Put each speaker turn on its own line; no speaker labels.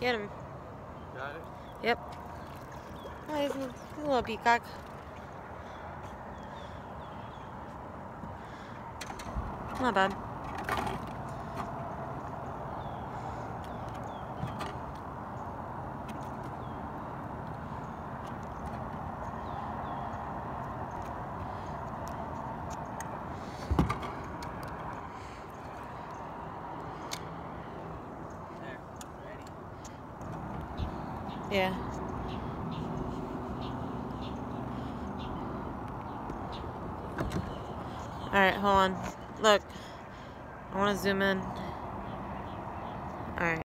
Get him.
Got it?
Yep. Oh, he's a, little peacock. Not bad. Yeah. Alright, hold on. Look. I want to zoom in. Alright.